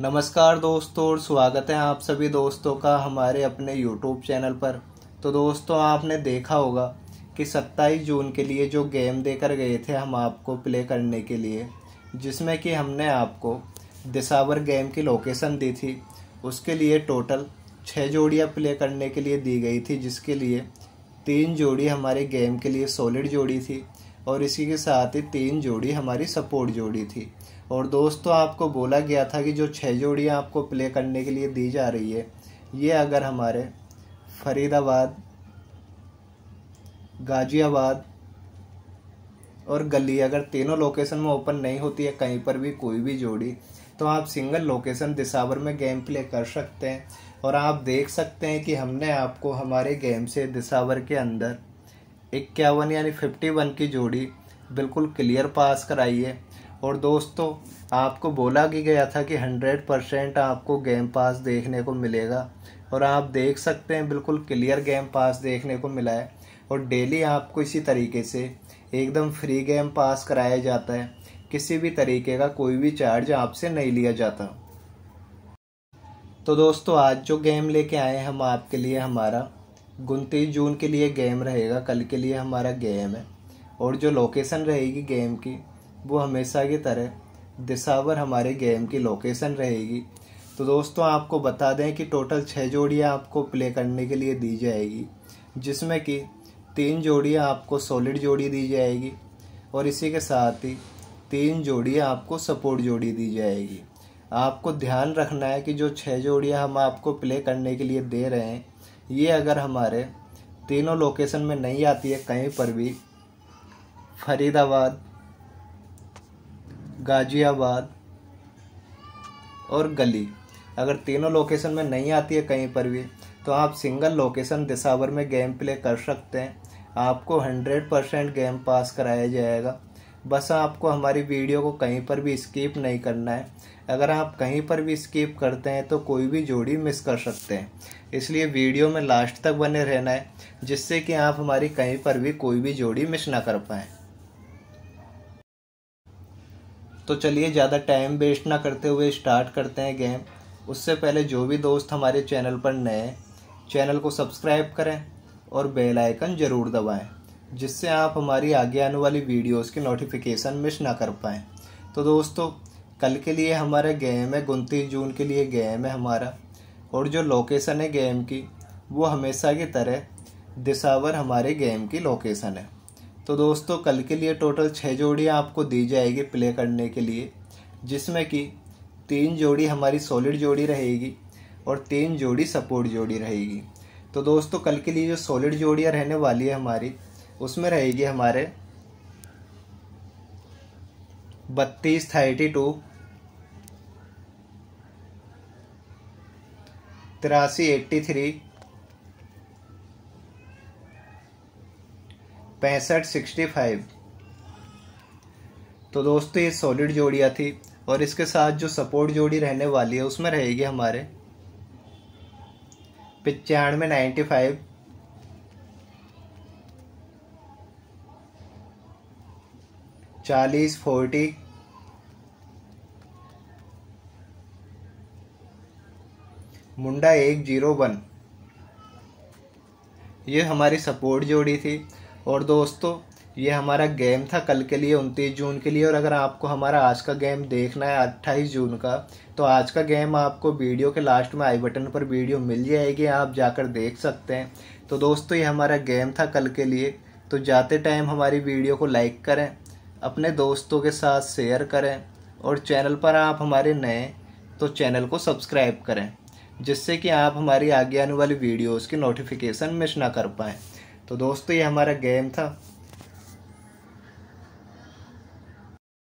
नमस्कार दोस्तों, और स्वागत है आप सभी दोस्तों का हमारे अपने YouTube चैनल पर। तो दोस्तों, आपने देखा होगा कि 27 जून के लिए जो गेम देकर गए थे हम आपको प्ले करने के लिए, जिसमें कि हमने आपको दिसावर गेम की लोकेशन दी थी, उसके लिए टोटल छः जोड़ियाँ प्ले करने के लिए दी गई थी, जिसके लिए तीन जोड़ी हमारे गेम के लिए सॉलिड जोड़ी थी। और इसी के साथ ही तीन जोड़ी हमारी सपोर्ट जोड़ी थी। और दोस्तों, आपको बोला गया था कि जो छः जोड़ियाँ आपको प्ले करने के लिए दी जा रही है, ये अगर हमारे फरीदाबाद, गाजियाबाद और गली अगर तीनों लोकेशन में ओपन नहीं होती है, कहीं पर भी कोई भी जोड़ी तो आप सिंगल लोकेशन दिसावर में गेम प्ले कर सकते हैं। और आप देख सकते हैं कि हमने आपको हमारे गेम से दिसावर के अंदर इक्यावन यानी फिफ्टी वन की जोड़ी बिल्कुल क्लियर पास कराई है। और दोस्तों, आपको बोला कि गया था कि हंड्रेड परसेंट आपको गेम पास देखने को मिलेगा। और आप देख सकते हैं, बिल्कुल क्लियर गेम पास देखने को मिला है। और डेली आपको इसी तरीके से एकदम फ्री गेम पास कराया जाता है। किसी भी तरीके का कोई भी चार्ज आपसे नहीं लिया जाता। तो दोस्तों, आज जो गेम लेके आए हम, आपके लिए हमारा उनतीस जून के लिए गेम रहेगा, कल के लिए हमारा गेम है। और जो लोकेशन रहेगी गेम की, वो हमेशा की तरह दिसावर हमारे गेम की लोकेशन रहेगी। तो दोस्तों, आपको बता दें कि टोटल छः जोड़ियाँ आपको प्ले करने के लिए दी जाएगी, जिसमें कि तीन जोड़ियाँ आपको सॉलिड जोड़ी दी जाएगी और इसी के साथ ही तीन जोड़ियाँ आपको सपोर्ट जोड़ी दी जाएगी। आपको ध्यान रखना है कि जो छः जोड़ियाँ हम आपको प्ले करने के लिए दे रहे हैं, ये अगर हमारे तीनों लोकेशन में नहीं आती है, कहीं पर भी, फरीदाबाद, गाजियाबाद और गली, अगर तीनों लोकेशन में नहीं आती है कहीं पर भी तो आप सिंगल लोकेशन दिसावर में गेम प्ले कर सकते हैं। आपको हंड्रेड परसेंट गेम पास कराया जाएगा। बस आपको हमारी वीडियो को कहीं पर भी स्किप नहीं करना है। अगर आप कहीं पर भी स्किप करते हैं तो कोई भी जोड़ी मिस कर सकते हैं। इसलिए वीडियो में लास्ट तक बने रहना है, जिससे कि आप हमारी कहीं पर भी कोई भी जोड़ी मिस ना कर पाएँ। तो चलिए ज़्यादा टाइम वेस्ट ना करते हुए स्टार्ट करते हैं गेम उससे पहले जो भी दोस्त हमारे चैनल पर नए चैनल को सब्सक्राइब करें और बेल आइकन ज़रूर दबाएँ। जिससे आप हमारी आगे आने वाली वीडियोस की नोटिफिकेशन मिस ना कर पाएँ। तो दोस्तों, कल के लिए हमारा गेम है, उनतीस जून के लिए गेम है हमारा। और जो लोकेशन है गेम की, वो हमेशा की तरह दिसावर हमारे गेम की लोकेशन है। तो दोस्तों, कल के लिए टोटल छः जोड़ियाँ आपको दी जाएगी प्ले करने के लिए, जिसमें कि तीन जोड़ी हमारी सॉलिड जोड़ी रहेगी और तीन जोड़ी सपोर्ट जोड़ी रहेगी। तो दोस्तों, कल के लिए जो सॉलिड जोड़ियाँ रहने वाली है हमारी उसमें रहेगी हमारे बत्तीस थर्टी टू तिरासी एट्टी थ्री पैंसठ सिक्सटी फाइव। तो दोस्तों, ये सॉलिड जोड़ियाँ थी और इसके साथ जो सपोर्ट जोड़ी रहने वाली है, उसमें रहेगी हमारे पचानवे नाइन्टी फाइव। चालीस, फोर्टी। मुंडा एक, ज़ीरो, वन। ये हमारी सपोर्ट जोड़ी थी। और दोस्तों, ये हमारा गेम था कल के लिए, उनतीस जून के लिए। और अगर आपको हमारा आज का गेम देखना है, अट्ठाईस जून का तो आज का गेम आपको वीडियो के लास्ट में आई बटन पर वीडियो मिल जाएगी, आप जाकर देख सकते हैं। तो दोस्तों, ये हमारा गेम था कल के लिए। तो जाते टाइम हमारी वीडियो को लाइक करें अपने दोस्तों के साथ शेयर करें और चैनल पर आप हमारे नए तो चैनल को सब्सक्राइब करें, जिससे कि आप हमारी आगे आने वाली वीडियोज़ की नोटिफिकेशन मिस ना कर पाएँ। तो दोस्तों, ये हमारा गेम था।